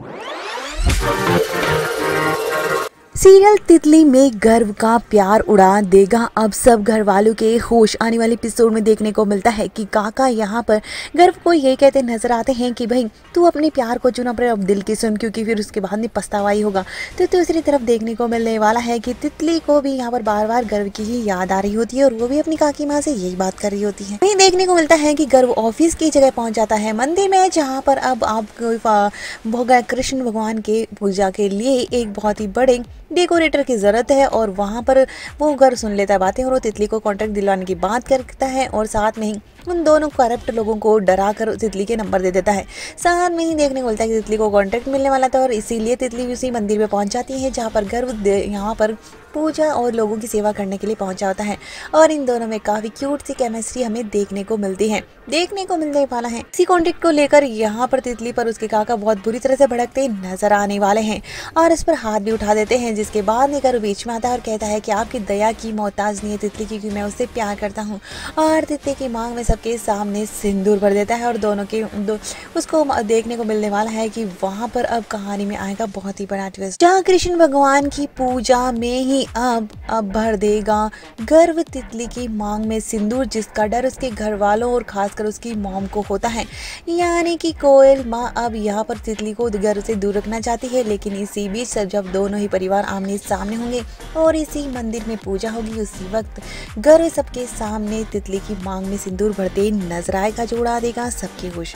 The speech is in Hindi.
Thank you. सीरियल तितली में गर्व का प्यार उड़ा देगा। अब सब घर वालों के होश। आने वाले एपिसोड में देखने को मिलता है कि काका यहाँ पर गर्व को ये कहते नज़र आते हैं कि भाई, तू अपने प्यार को चुना, पर अब दिल की सुन, क्योंकि फिर उसके बाद में पछतावाई होगा। तो दूसरी तरफ़ देखने को मिलने वाला है कि तितली को भी यहाँ पर बार बार गर्व की ही याद आ रही होती है, और वो भी अपनी काकी माँ से यही बात कर रही होती है। वहीं देखने को मिलता है कि गर्व ऑफ़िस की जगह पहुँच जाता है मंदिर में, जहाँ पर अब आप कृष्ण भगवान के पूजा के लिए एक बहुत ही बड़े डेकोरेटर की ज़रूरत है और वहाँ पर वो घर सुन लेता है बातें और वो तितली को कॉन्ट्रैक्ट दिलवाने की बात करता है और साथ में ही उन दोनों करप्ट लोगों को डरा कर तितली के नंबर दे देता है। साथ में ही देखने को मिलता है कि तितली को कॉन्ट्रैक्ट मिलने वाला था और इसीलिए तितली भी उसी मंदिर में पहुँच जाती है, जहाँ पर गर्व यहाँ पर पूजा और लोगों की सेवा करने के लिए पहुँचा होता है। और इन दोनों में काफ़ी क्यूट सी केमिस्ट्री हमें देखने को मिलती है। देखने को मिलने वाला है। इसी कॉन्ट्रैक्ट को लेकर यहाँ पर तितली पर उसके काका बहुत बुरी तरह से भड़कते नज़र आने वाले हैं और इस पर हाथ भी उठा देते हैं, जिसके बाद निकर बीच में आता है और कहता है कि आपकी दया की मोहताज नहीं है तितली, क्योंकि मैं उससे प्यार करता हूँ। और तितली की मांग में सबके सामने सिंदूर भर देता है और दोनों के दो, उसको देखने को मिलने वाला है कि वहाँ पर अब कहानी में आएगा बहुत ही बड़ा ट्विस्ट जहाँ कृष्ण भगवान की पूजा में ही अब अब भर देगा। गर्व तितली की मांग में सिंदूर जिसका डर उसके घर वालों और खासकर उसकी मॉम को होता है। यानी कि कोयल माँ अब यहाँ पर तितली को गर्व से दूर रखना चाहती है लेकिन इसी बीच जब दोनों ही परिवार आमने सामने होंगे और इसी मंदिर में पूजा होगी उसी वक्त गर्व सबके सामने तितली की मांग में सिंदूर उभरते नज़र आएगा जोड़ा देगा सबकी खुश।